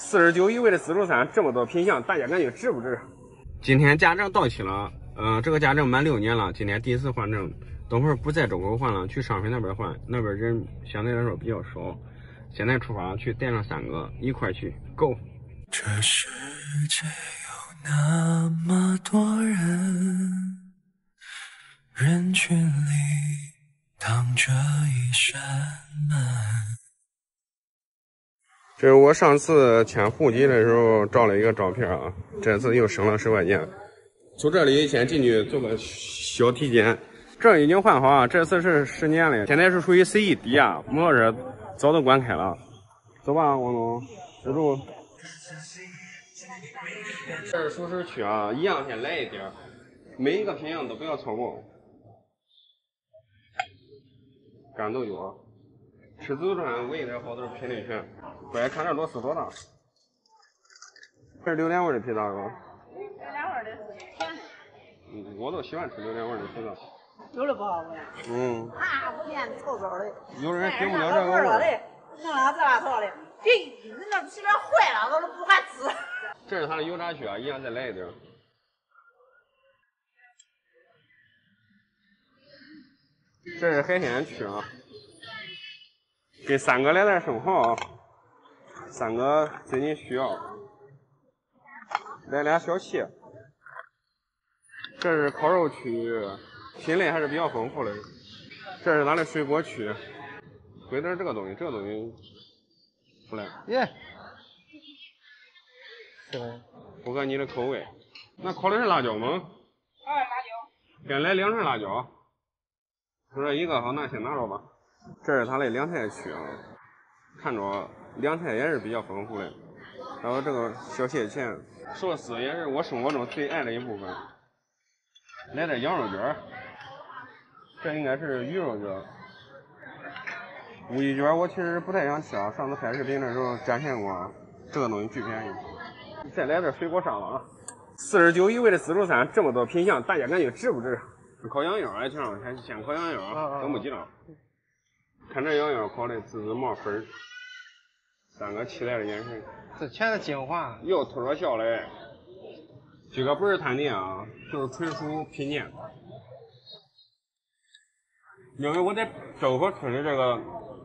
四十九一位的自助餐，这么多品相，大家感觉值不值？今天驾证到期了，嗯，这个驾证满六年了，今天第一次换证，等会儿不在周口换了，去商水那边换，那边人相对来说比较少。现在出发去带上三个一块去，Go！这世界有那么多人，人群里挡着一扇门。这是我上次迁户籍的时候照了一个照片啊，这次又省了十块钱。从这里先进去做个小体检，证已经换好啊，这次是十年的，现在是属于 CE 啊，摩托车早都关开了。走吧，王总，支住。这是熟食区啊，一样先来一点，每一个品相都不要错过。干豆角，吃自助餐唯一的好都是品类全。乖，看这螺丝多大？这是榴莲味的皮萨是吧？榴莲味的是甜的。嗯，我都喜欢吃榴莲味的皮萨。有的不好闻。嗯。啊，不甜，臭臭的。有人顶不了这个味儿。弄了这拉套的，嘿，那皮面坏了，我都不敢吃。这是他的油炸区啊，一样再来一点。这是海鲜区啊，给三哥来点生蚝。三哥最近需要，来俩小蟹。这是烤肉区，品类还是比较丰富的。这是咱的水果区，贵点这个东西，这个东西不来。耶，是符合你的口味。那烤的是辣椒吗？啊，辣椒。先来两串辣椒。就这一个好，那先拿着吧。这是他的凉菜区啊，看着。凉菜也是比较丰富的，然后这个小蟹钳，寿司也是我生活中最爱的一部分。来点羊肉卷，这应该是鱼肉卷。乌鸡卷我其实不太想吃啊，上次拍视频的时候展现过，这个东西巨便宜。再来点水果沙拉，四十九一位的自助餐，这么多品相，大家感觉值不值？烤羊腰，哎，请先先烤羊腰，等不及了。看这羊腰烤的滋滋冒粉儿。三个期待的眼神，这全是精华，又偷着笑嘞。这个不是探店啊，就是纯属品鉴。因为我在周口村的这个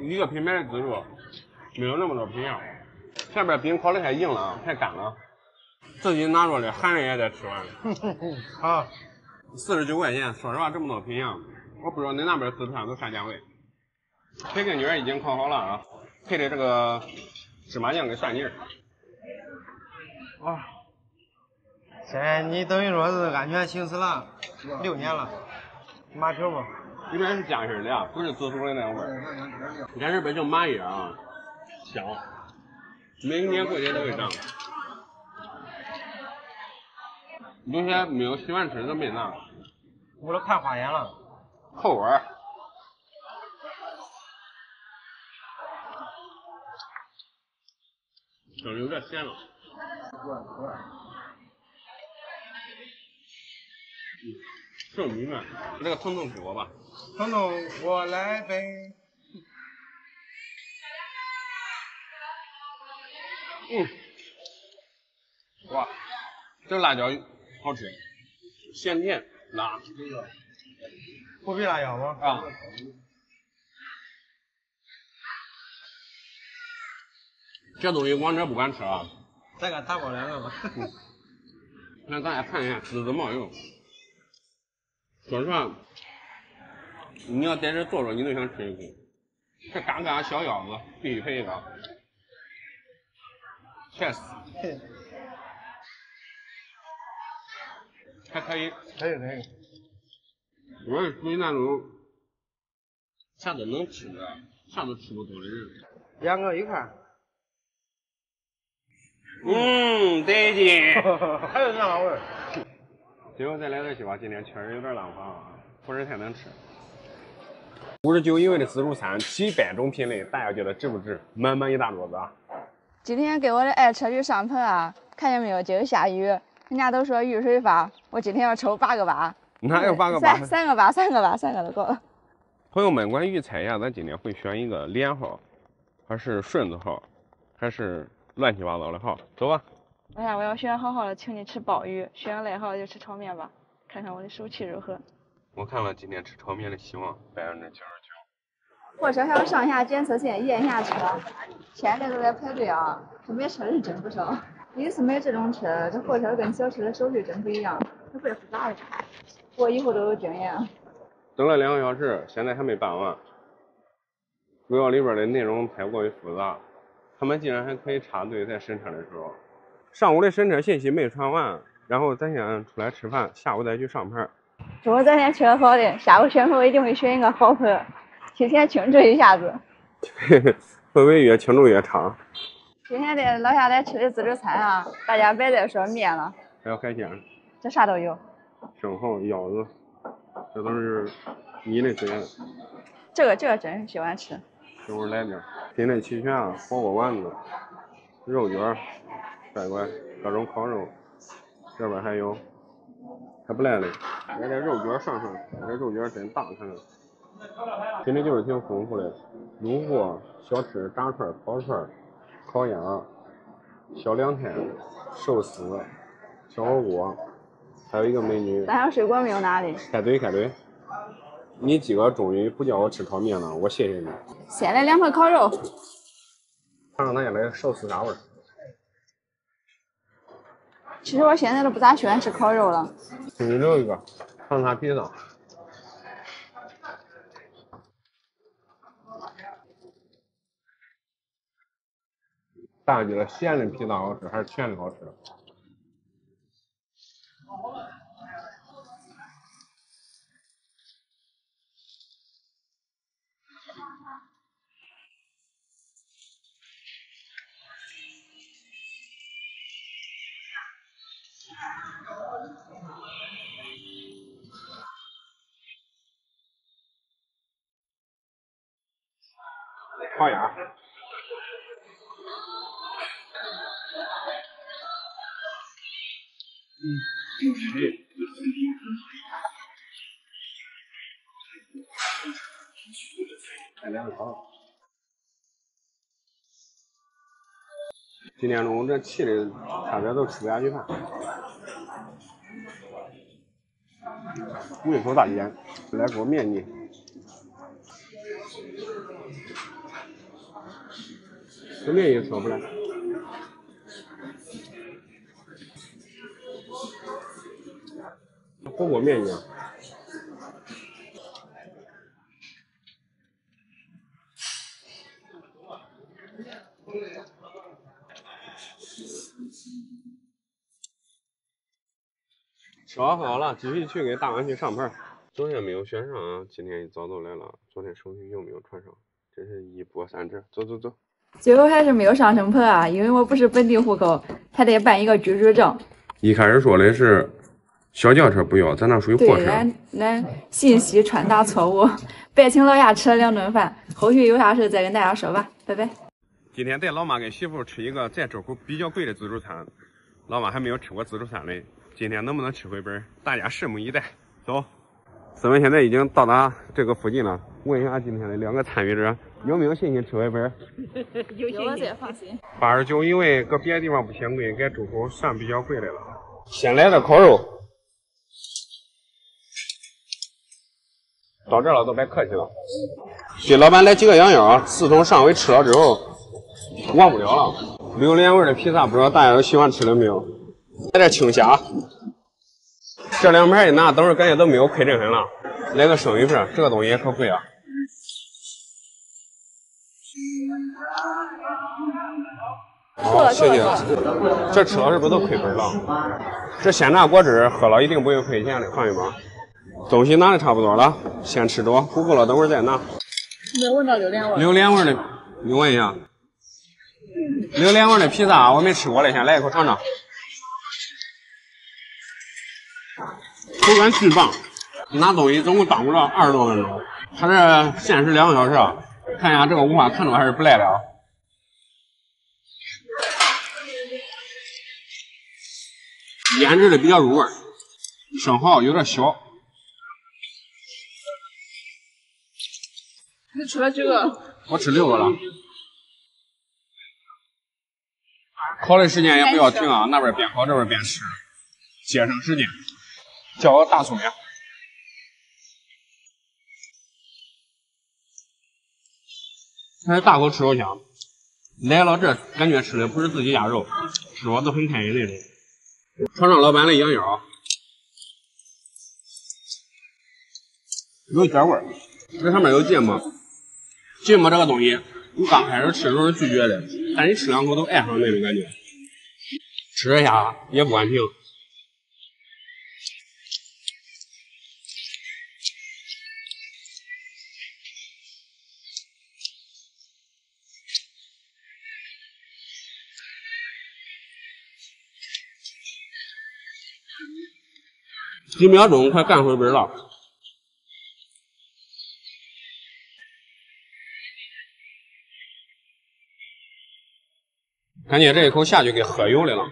一个品牌的自助，没有那么多品相。前边饼烤的太硬了，太干了。自己拿着的，含着也得吃完。好，四十九块钱，说实话这么多品相，我不知道你那边自助餐都啥价位。培根卷已经烤好了啊，配的这个。芝麻酱跟蒜泥儿，哇！现在你等于说是安全行驶了六年了，麻条不？里面是夹心的啊，不是自助的那种味儿。这是北京麻叶啊，香，每年过节都会涨。有些没有喜欢吃的没拿，我都看花眼了，口味儿。稍微有点咸了。嗯，正米饭，那个疼痛给我吧。疼痛，我来呗。嗯。哇，这辣椒好吃，咸甜辣。这个不必辣椒吗？啊。这东西王哲不敢吃啊！再给打包两个吧。那咱也看一下，滋滋冒油。说实话，你要在这坐着，你都想吃一口。这嘎嘎小腰子必须配一个。确实。还可以。可以可以。我是属于那种啥都能吃的，啥都吃不多的人。两个一块。嗯，得劲。还有啥味儿？最后再来点西瓜，今天确实有点浪费啊，不是太能吃。五十九一位的自助餐，几百种品类，大家觉得值不值？满满一大桌子啊！今天给我的爱车去上盆啊，看见没有？今儿下雨，人家都说雨水发，我今天要抽八个八。哪有八个八？三三个八，三个八，三个都够了。朋友们，关于猜一下，咱今天会选一个连号，还是顺子号，还是？乱七八糟的。好，走吧。哎呀，我要选好好的请你吃鲍鱼，选赖好就吃炒面吧，看看我的手气如何。我看了今天吃炒面的希望百分之九十九。货车还有上下检测线验一下车，现在都在排队啊，这买车的人真不少。第一次买这种车，这货车跟小车的手续真不一样，它怪复杂的。我以后都有经验。等了两个小时，现在还没办完，主要里边的内容太过于复杂，他们竟然还可以插队在审车的时候。上午的审车信息没传完，然后咱先出来吃饭，下午再去上牌。中午咱先吃个好的，下午选课我一定会选一个好课，提前庆祝一下子。会不会越庆祝越长？今天在老下来吃的自助餐啊，大家别再说面了，还有海鲜，这啥都有。生蚝、腰子，这都是你的最爱。这个这个真是喜欢吃。一会儿来点，品类齐全啊，火锅丸子、肉卷。乖乖，各种烤肉，这边还有，还不赖嘞。来点肉卷涮涮，这肉卷真大，看看。品类就是挺丰富的，卤货、小吃、炸串、烤串、烤鸭、小凉菜、寿司、小火锅，还有一个美女。咱还有水果没有拿的。开怼开队。你今个终于不叫我吃炒面了，我谢谢你。先来两份烤肉。看看咱家的寿司啥味儿。其实我现在都不咋喜欢吃烤肉了。给你留一个，长沙披萨。大家觉得咸的披萨好吃还是甜的好吃？烤鸭。嗯，对。来两个烤。今天中午这气的差点都吃不下去饭。胃口大减，来锅面筋。这面也说不来。火锅面一样。吃完饭了，继续去给大碗去上牌。昨天没有选上，今天一早都来了。昨天手续又没有传上，真是一波三折。走走走。最后还是没有上成牌啊，因为我不是本地户口，还得办一个居住证。一开始说的是小轿车不要，咱那属于货车。对，俺俺信息传达错误，白请老夏吃了两顿饭。后续有啥事再跟大家说吧，拜拜。今天带老妈跟媳妇吃一个在周口比较贵的自助餐，老妈还没有吃过自助餐嘞。今天能不能吃回本？大家拭目以待。走，四文现在已经到达这个附近了。问一下今天的两个参与者，有没有信心吃回本？有信心，放心。八十九，因为搁别的地方不嫌贵，搁周口算比较贵的了。先来的烤肉，到这了都别客气了。给老板来几个羊腰，自从上回吃了之后，忘不了了。榴莲味的披萨，不知道大家都喜欢吃了没有？来点青虾，这两盘一拿，等会儿感觉都没有亏这很了。来个生鱼片，这个东西也可贵啊。好，谢谢。这吃了是不是都亏本了？这鲜榨果汁喝了一定不会亏钱的，放心吧。东西拿的差不多了，先吃着，不够了等会儿再拿。没闻到榴莲味。榴莲味的，你闻一下。榴莲味的披萨我没吃过嘞，先来一口尝尝。口感巨棒，拿东西总共耽误了二十多分钟，他这限时两个小时啊，看一下这个五花看着还是不赖的啊。腌制的比较入味，生蚝有点小。你吃了几个？我吃六个了。烤的时间也不要停啊，那边边烤这边边吃，节省时间。叫个大粗面。还大口吃肉香，来了这感觉吃的不是自己家肉，吃着都很开心那种。尝尝老板的羊腰，有一点味儿。这上面有芥末，芥末这个东西，你刚开始吃的时候是拒绝的，但你吃两口都爱上那种感觉。吃一下也不管停。几秒钟，快干回本了。感觉这一口下去给喝油的了。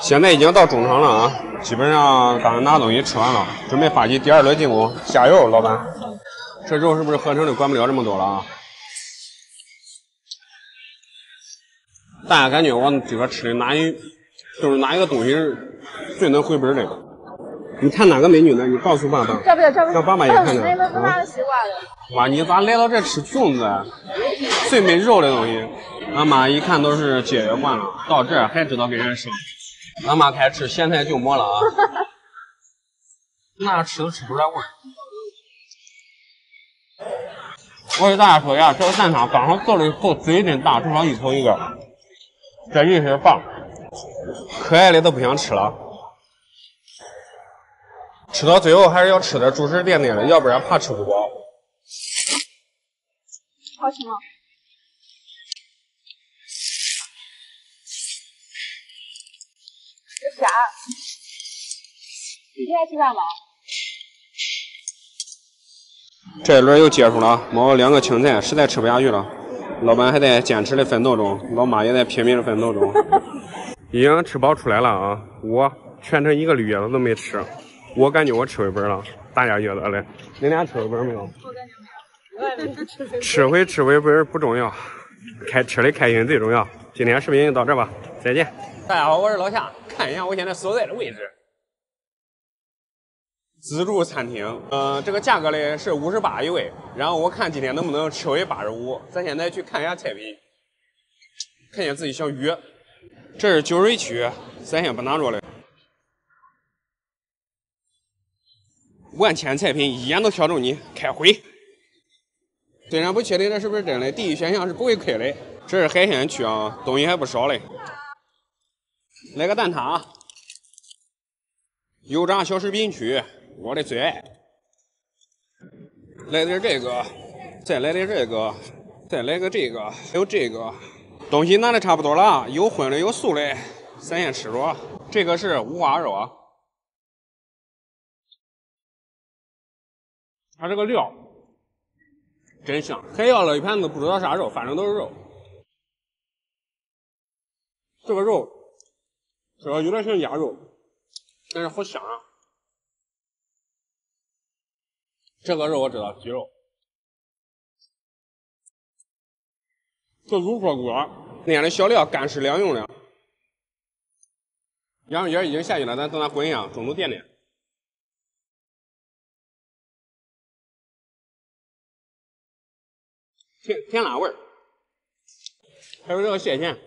现在已经到中场了啊，基本上刚才拿东西吃完了，准备发起第二轮进攻。加油，老板！这肉是不是合成的管不了这么多了啊？大家感觉我这个吃的哪一，就是哪一个东西最能回本的？你看哪个美女呢？你告诉爸爸。这不这不让爸爸也看看。哇，你咋来到这吃粽子？最没肉的东西。俺妈一看都是节约惯了，到这还知道给人生。俺妈开始吃咸菜就馍了啊。那吃都吃不出来味儿。我给大家说一下，这个蛋挞刚好做的以后嘴真大，正好一口一个。这一是棒，可爱的都不想吃了，吃到最后还是要吃点主食垫垫的，要不然怕吃不饱。好吃吗？这啥？你今天吃饭吗？这一轮又结束了，冒了两个青菜，实在吃不下去了。老板还在坚持的奋斗中，老妈也在拼命的奋斗中，已经吃饱出来了啊！我全程一个绿叶子都没吃，我感觉我吃回本了，大家觉得嘞？你俩吃回本没有？我感觉没有。吃回吃回本不重要，开吃的开心最重要。今天视频就到这吧，再见。大家好，我是老夏，看一下我现在所在的位置。自助餐厅，嗯，这个价格呢是五十八一位，然后我看今天能不能吃回八十五。咱现在去看一下菜品，看见自己想约。这是酒水区，咱先不拿着了。万千菜品，一眼都挑中你，开会。虽然不确定这是不是真的，第一选项是不会亏的。这是海鲜区啊，东西还不少嘞。来个蛋挞，油炸小食品区。我的最爱，来点这个，再来点这个，再来个这个，还有这个，东西拿的差不多了，有荤的有素的，咱先吃着。这个是五花肉啊，它这个料真香，还要了一盘子不知道啥肉，反正都是肉。这个肉，这个有点像鸭肉，但是好香啊。这个肉我知道，鸡肉。这卤火锅腌的小料干湿两用的，羊肉叶已经下去了，咱等它滚一下，中途垫垫。甜甜辣味儿，还有这个蟹钳，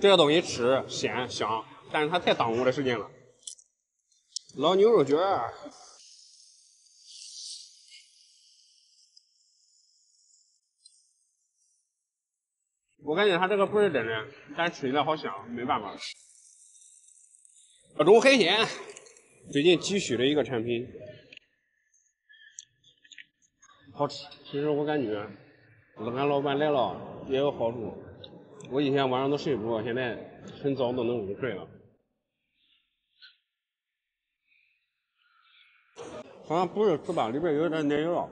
这个东西吃鲜香，但是它太耽误我的时间了。老牛肉卷儿，我感觉它这个不是真的，但吃起来好香，没办法。各种海鲜，最近急需的一个产品，好吃。其实我感觉，俺老板来了也有好处。我以前晚上都睡不着，现在很早都能入睡了。好像不是糍粑，里边有点奶油。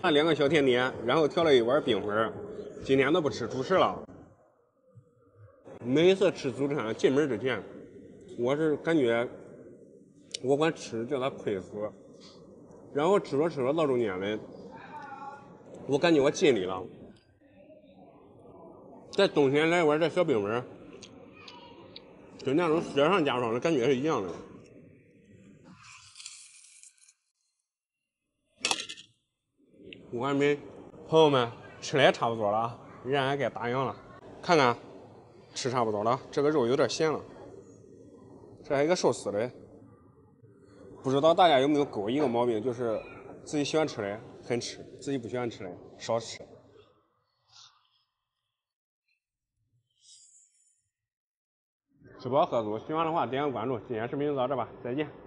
按两个小甜点，然后调了一碗冰粉。今天都不吃主食了。每一次吃自助餐进门之前，我是感觉我管吃叫他亏死。然后吃着吃着到中间的，我感觉我尽力了。在冬天来碗这小冰粉儿，跟那种雪上加霜的感觉是一样的。完美朋友们吃的也差不多了，人也该打烊了。看看，吃差不多了，这个肉有点咸了。这还有个寿司的，不知道大家有没有跟我一个毛病，就是自己喜欢吃的很吃，自己不喜欢吃的少吃。吃饱喝足，喜欢的话点个关注。今天视频就到这吧，再见。